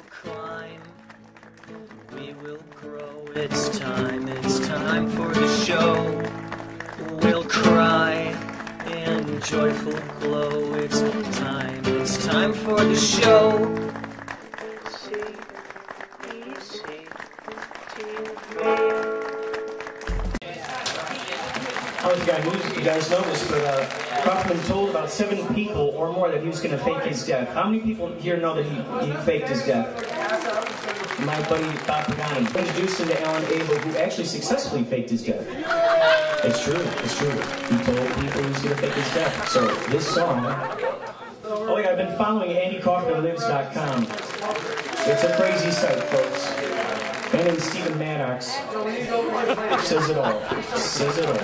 We'll climb, we will grow. It's time, it's time for the show. We'll cry in joyful glow. It's time, it's time for the show. I don't know guys, you guys know this, but uh, Kaufman told about seven people or more that he was going to fake his death. How many people here know that he, he faked his death? My buddy Bob Pagani introduced him to Alan Abel, who actually successfully faked his death. It's true, it's true. He told people he was going to fake his death. So this song. Oh yeah, I've been following AndyKaufmanLives.com. It's a crazy site, folks. My name is Stephen Maddox. Says it all. Says it all.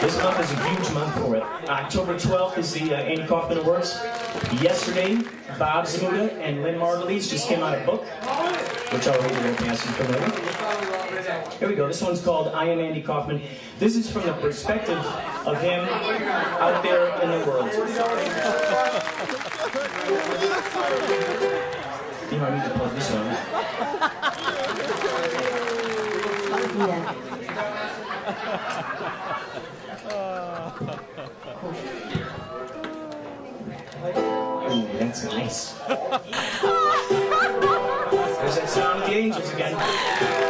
This month is a huge month for it. October 12th is the uh, Andy Kaufman Awards. Yesterday, Bob Zmuda and Lynne Margulies just came out a book, which I'll read a little passage from later. Here we go. This one's called I Am Andy Kaufman. This is from the perspective of him out there in the world. You know, I need to plug this one. Ooh, that's nice. There's that sound of the angels again.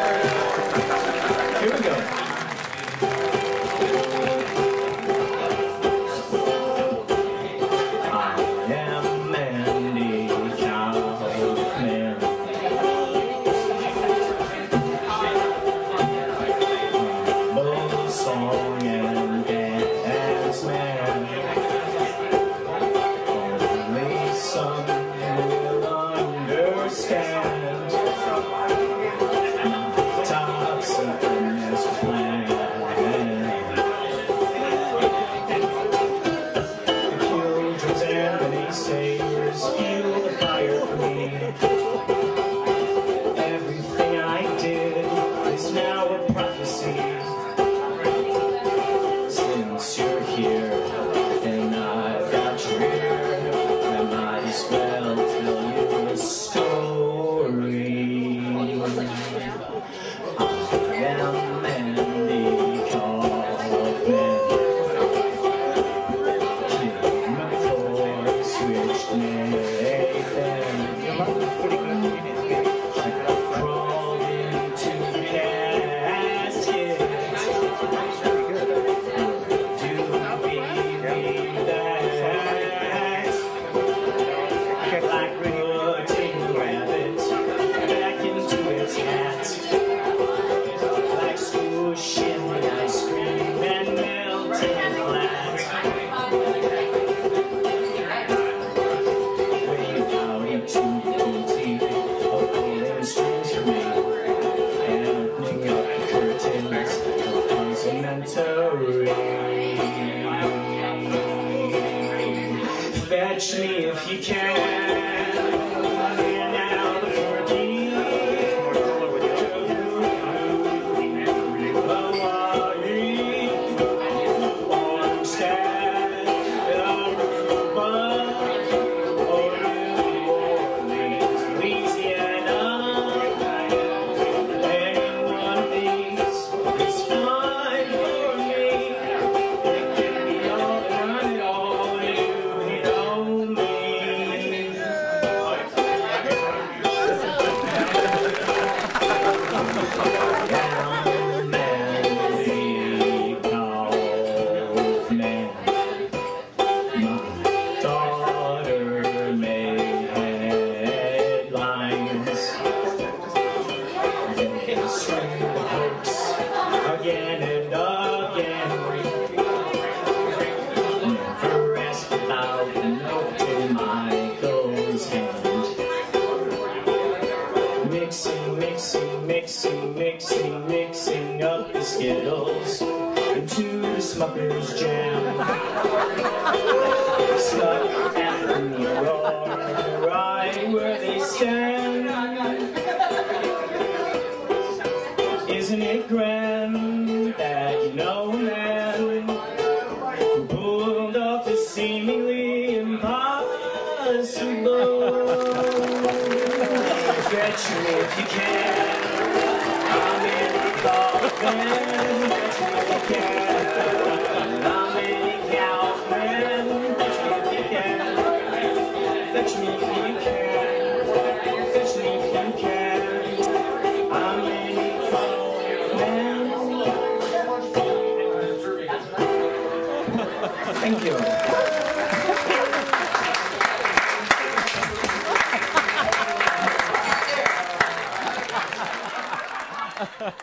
Oh. The Smucker's jam. Mirror, right where they stand. Isn't it grand that you know a man who pulled off the seemingly impossible? Fetch me if you can. I'm in the coffin. Fetch me if you can.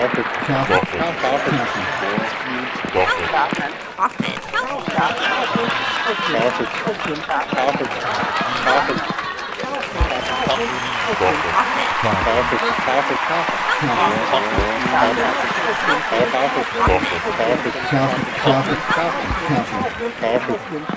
Carpet. Carpet. Carpet. Carpet. Carpet. Carpet. Carpet. Carpet. Carpet. Coffee.